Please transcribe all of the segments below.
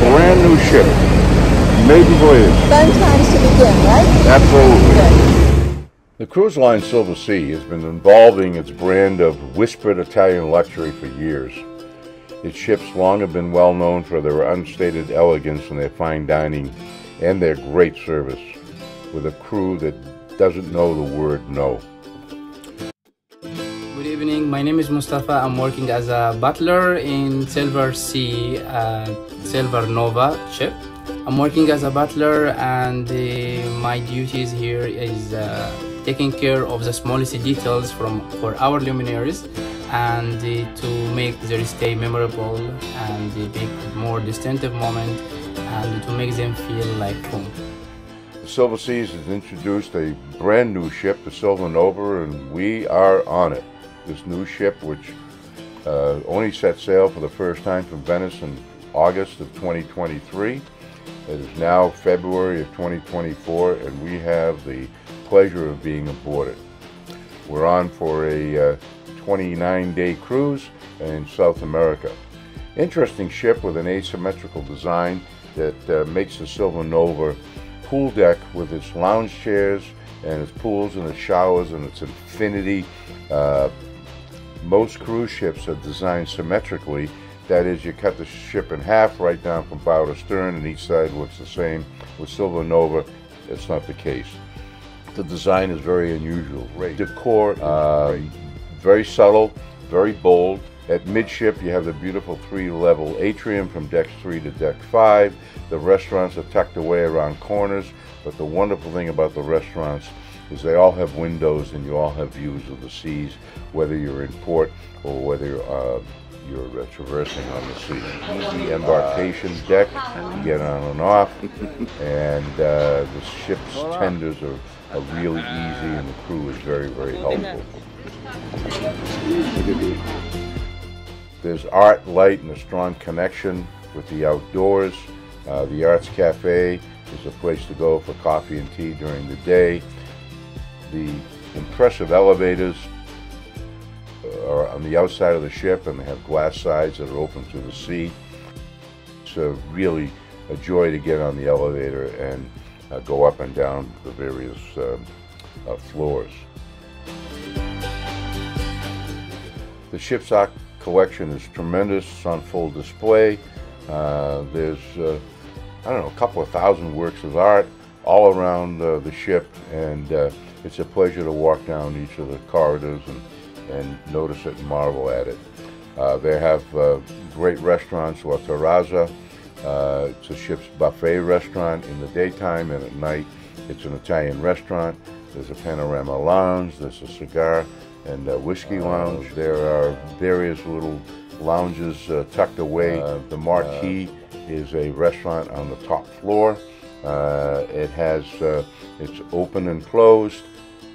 right aboard the brand new ship, maiden voyage. Fun times to begin, right? Absolutely. The cruise line Silver Sea has been evolving its brand of whispered Italian luxury for years. Its ships long have been well known for their unstated elegance and their fine dining and their great service, with a crew that doesn't know the word no. Evening, my name is Mustafa. I'm working as a butler in Silver Sea uh, Silver Nova ship. I'm working as a butler and uh, my duties here is uh, taking care of the smallest details from for our luminaries and uh, to make their stay memorable and uh, make more distinctive moment and to make them feel like home. Silver Seas has introduced a brand new ship, the Silver Nova, and we are on it. This new ship, which uh, only set sail for the first time from Venice in August of 2023. It is now February of 2024, and we have the pleasure of being aboard it. We're on for a 29-day uh, cruise in South America. Interesting ship with an asymmetrical design that uh, makes the Silver Nova pool deck with its lounge chairs and its pools and its showers and its infinity. Uh, most cruise ships are designed symmetrically. That is, you cut the ship in half right down from bow to stern and each side looks the same. With Silver Nova, it's not the case. The design is very unusual. Great. Decor, uh, very subtle, very bold. At midship, you have the beautiful three-level atrium from deck 3 to deck 5. The restaurants are tucked away around corners, but the wonderful thing about the restaurants is they all have windows and you all have views of the seas, whether you're in port or whether uh, you're uh, traversing on the sea. Easy embarkation deck, you get on and off, and uh, the ship's tenders are, are really easy and the crew is very, very helpful. There's art, light, and a strong connection with the outdoors. Uh, the Arts Cafe is a place to go for coffee and tea during the day. The impressive elevators are on the outside of the ship and they have glass sides that are open to the sea. It's a really a joy to get on the elevator and uh, go up and down the various uh, uh, floors. The ship's art collection is tremendous. It's on full display. Uh, there's, uh, I don't know, a couple of thousand works of art all around uh, the ship, and uh, it's a pleasure to walk down each of the corridors and, and notice it and marvel at it. Uh, they have uh, great restaurants, La Terrazza. it's a ship's buffet restaurant in the daytime, and at night it's an Italian restaurant. There's a panorama lounge, there's a cigar and a whiskey lounge. There are various little lounges uh, tucked away. Uh, the Marquee is a restaurant on the top floor. Uh, it has, uh, it's open and closed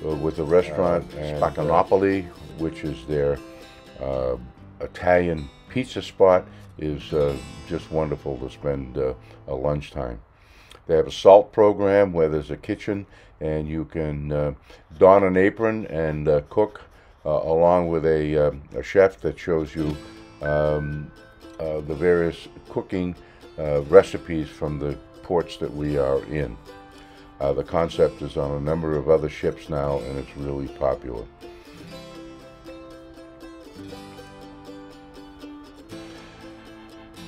uh, with a restaurant, Spaccanapoli, which is their Italian pizza spot, is just wonderful to spend a lunchtime. They have a salt program where there's a kitchen and you can uh, don an apron and uh, cook uh, along with a, uh, a, chef that shows you um, uh, the various cooking recipes from the ports that we are in. the concept is on a number of other ships now and it's really popular.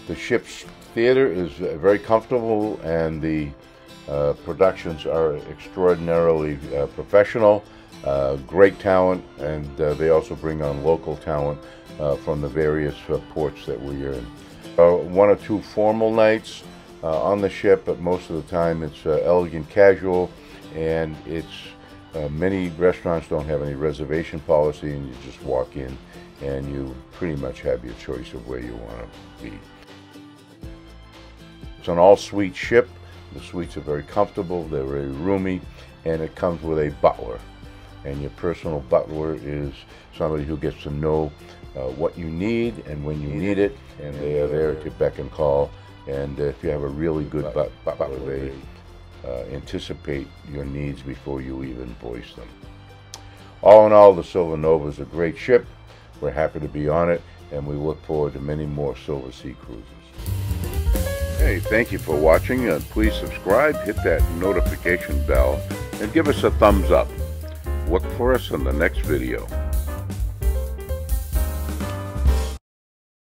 The ship's theater is very comfortable and the uh, productions are extraordinarily uh, professional. Uh, great talent, and uh, they also bring on local talent uh, from the various uh, ports that we are in. Uh, one or two formal nights uh, Uh, on the ship, but most of the time it's uh, elegant casual, and it's uh, many restaurants don't have any reservation policy, and you just walk in, and you pretty much have your choice of where you want to be. It's an all-suite ship. The suites are very comfortable, they're very roomy, and it comes with a butler and your personal butler is somebody who gets to know uh, what you need and when you need it, and they are there to beck and call. And if you have a really good butler, butler they uh, anticipate your needs before you even voice them. All in all, the Silver Nova is a great ship. We're happy to be on it, and we look forward to many more Silver Sea cruises. Hey, thank you for watching, and please subscribe, hit that notification bell, and give us a thumbs up. Look for us in the next video.